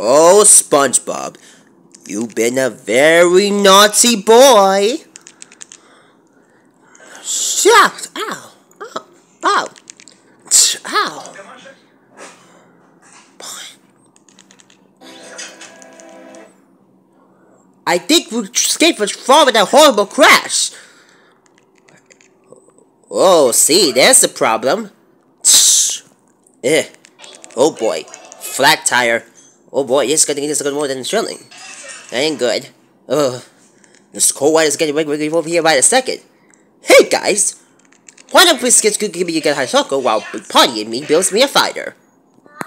Oh, SpongeBob, you've been a very naughty boy. Shucks! Ow! Ow! Ow! Ow! I think we escaped from that horrible crash. Oh, see, there's the problem. Eh. Oh boy. Flat tire. Oh boy, this is gonna get good more than chilling. That ain't good. Ugh. This cold weather is getting regularly over here by the second. Hey guys! Why don't we skip give me a good high chocolate while Potty and me builds me a fighter?